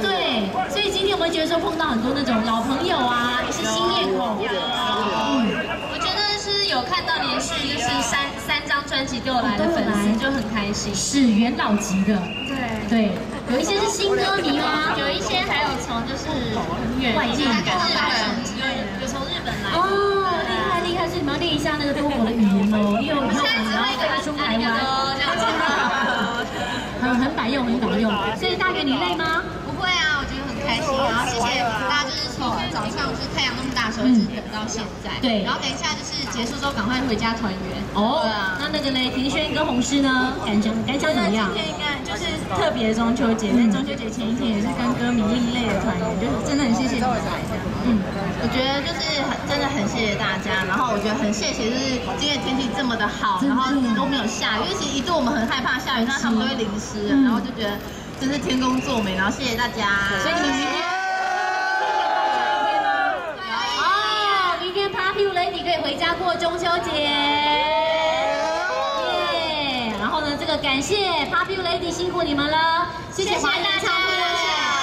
对，所以今天我们觉得说碰到很多那种老朋友啊，也是新面孔。嗯，我觉得是有看到连续就是三三张专辑都有来的粉丝就很开心。是元老级的。对。对，有一些是新歌迷吗？有一些还有从就是外地日本有有从日本来。哦，厉害厉害，所以你们要练一下那个多国的语言哦，因为以后我们要飞出台湾。很很百用，很百用。所以大哥你累吗？然后谢谢大家，就是从早上就是太阳那么大的时候一直等到现在。对。然后等一下就是结束之后赶快回家团圆。哦。那那个雷？庭轩跟红师呢？感觉感觉怎么样？今天应该就是特别中秋节，在中秋节前一天也是跟歌迷另类的团圆，就是真的很谢谢你们来这样。嗯，我觉得就是很真的很谢谢大家，然后我觉得很谢谢就是今天天气这么的好，然后都没有下雨，因为其实一度我们很害怕下雨，那他们都会淋湿，然后就觉得真是天公作美，然后谢谢大家。所以你明天。哦，明天 Papi Lady 可以回家过中秋节。耶！然后呢，这个感谢 Papi Lady 辛苦你们了，谢谢华大家。